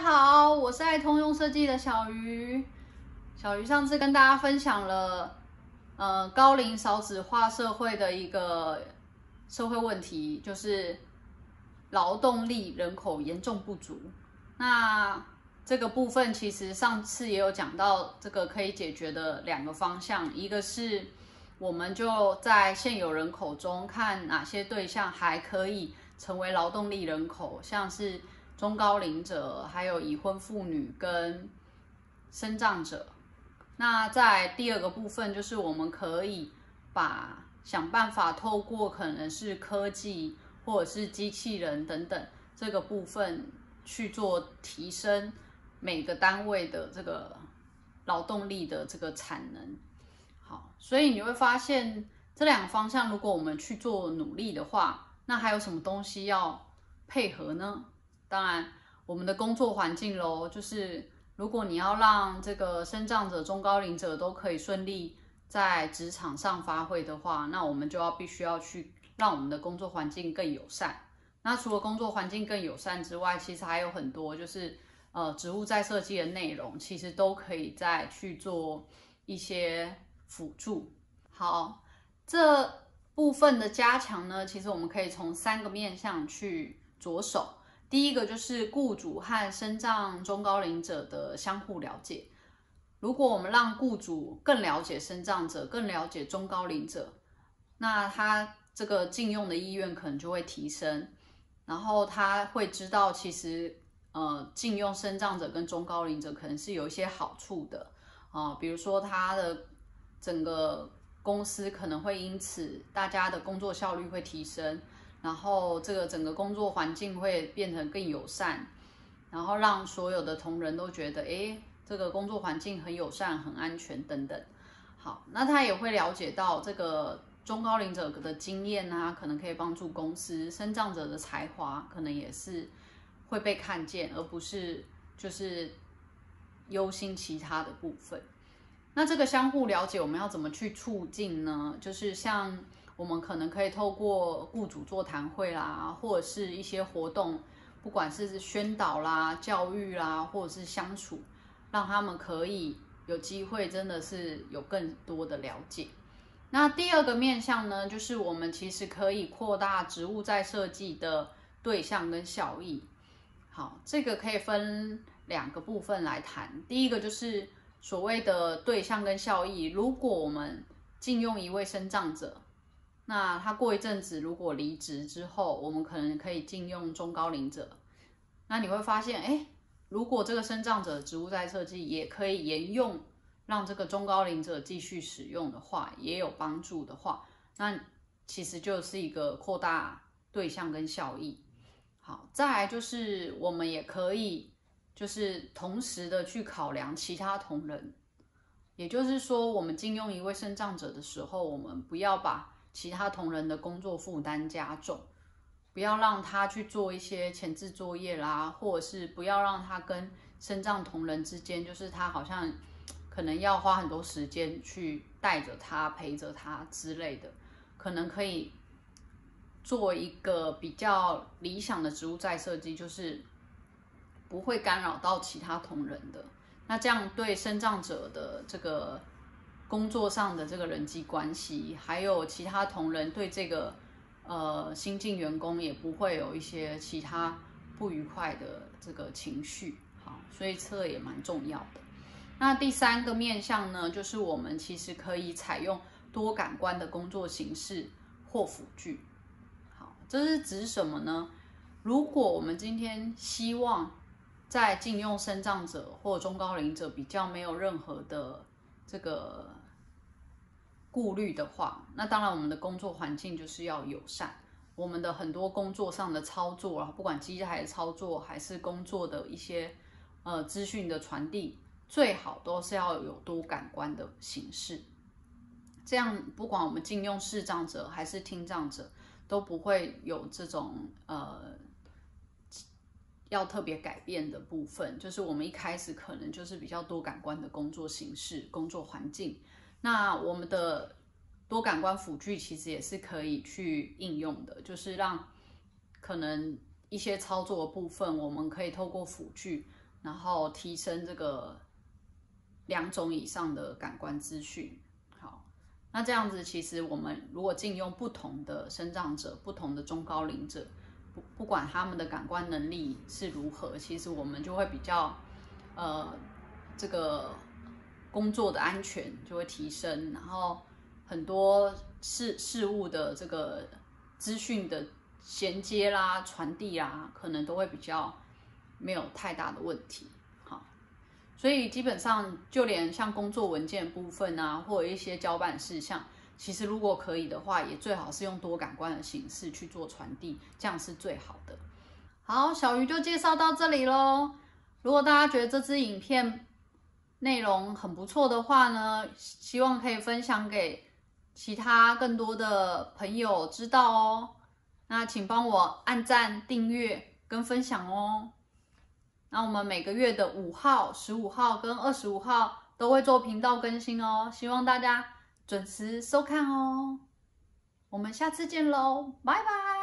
家好，我是爱通用设计的小鱼。小鱼上次跟大家分享了，呃，高龄少子化社会的一个社会问题，就是劳动力人口严重不足。那这个部分其实上次也有讲到，这个可以解决的两个方向，一个是我们就在现有人口中看哪些对象还可以成为劳动力人口，像是。中高龄者，还有已婚妇女跟生障者。那在第二个部分，就是我们可以把想办法透过可能是科技或者是机器人等等这个部分去做提升每个单位的这个劳动力的这个产能。好，所以你会发现这两个方向，如果我们去做努力的话，那还有什么东西要配合呢？当然，我们的工作环境喽，就是如果你要让这个生障者、中高龄者都可以顺利在职场上发挥的话，那我们就要必须要去让我们的工作环境更友善。那除了工作环境更友善之外，其实还有很多就是呃，职务再设计的内容，其实都可以再去做一些辅助。好，这部分的加强呢，其实我们可以从三个面向去着手。第一个就是雇主和身障中高龄者的相互了解。如果我们让雇主更了解身障者，更了解中高龄者，那他这个禁用的意愿可能就会提升。然后他会知道，其实呃禁用身障者跟中高龄者可能是有一些好处的啊，比如说他的整个公司可能会因此大家的工作效率会提升。然后这个整个工作环境会变成更友善，然后让所有的同仁都觉得，哎，这个工作环境很友善、很安全等等。好，那他也会了解到这个中高龄者的经验啊，可能可以帮助公司生长者的才华，可能也是会被看见，而不是就是忧心其他的部分。那这个相互了解，我们要怎么去促进呢？就是像。我们可能可以透过雇主座谈会啦，或者是一些活动，不管是宣导啦、教育啦，或者是相处，让他们可以有机会，真的是有更多的了解。那第二个面向呢，就是我们其实可以扩大职务再设计的对象跟效益。好，这个可以分两个部分来谈。第一个就是所谓的对象跟效益，如果我们禁用一位生障者。那他过一阵子如果离职之后，我们可能可以禁用中高龄者。那你会发现，哎，如果这个生长者职务再设计也可以沿用，让这个中高龄者继续使用的话，也有帮助的话，那其实就是一个扩大对象跟效益。好，再来就是我们也可以就是同时的去考量其他同仁，也就是说，我们禁用一位生长者的时候，我们不要把其他同仁的工作负担加重，不要让他去做一些前置作业啦，或者是不要让他跟身障同仁之间，就是他好像可能要花很多时间去带着他、陪着他之类的，可能可以做一个比较理想的职务再设计，就是不会干扰到其他同仁的。那这样对身障者的这个。工作上的这个人际关系，还有其他同仁对这个呃新进员工也不会有一些其他不愉快的这个情绪，好，所以测也蛮重要的。那第三个面向呢，就是我们其实可以采用多感官的工作形式或辅具。好，这是指什么呢？如果我们今天希望在禁用生障者或中高龄者比较没有任何的这个。顾虑的话，那当然我们的工作环境就是要友善。我们的很多工作上的操作啊，不管机台操作还是工作的一些呃资讯的传递，最好都是要有多感官的形式。这样不管我们禁用视障者还是听障者，都不会有这种呃要特别改变的部分。就是我们一开始可能就是比较多感官的工作形式、工作环境。那我们的多感官辅具其实也是可以去应用的，就是让可能一些操作的部分，我们可以透过辅具，然后提升这个两种以上的感官资讯。好，那这样子其实我们如果禁用不同的生长者、不同的中高龄者，不不管他们的感官能力是如何，其实我们就会比较呃这个工作的安全就会提升，然后很多事事物的这个资讯的衔接啦、传递啦，可能都会比较。没有太大的问题，好，所以基本上就连像工作文件部分啊，或者一些交办事项，其实如果可以的话，也最好是用多感官的形式去做传递，这样是最好的。好，小鱼就介绍到这里喽。如果大家觉得这支影片内容很不错的话呢，希望可以分享给其他更多的朋友知道哦。那请帮我按赞、订阅跟分享哦。那我们每个月的五号、十五号跟二十五号都会做频道更新哦，希望大家准时收看哦。我们下次见喽，拜拜。